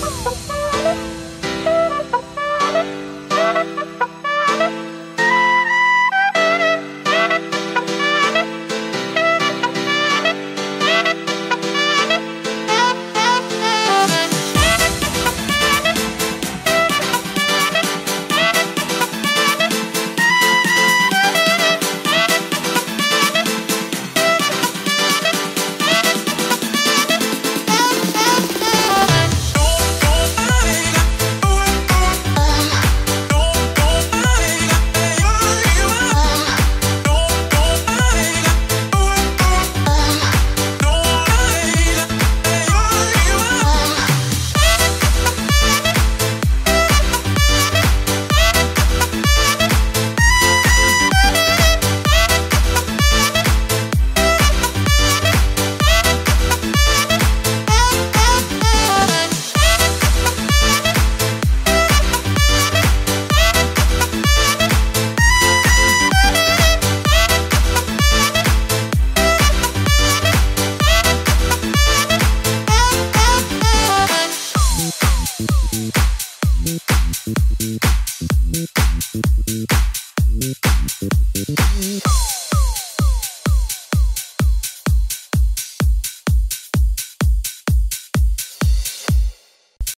ハハハハ!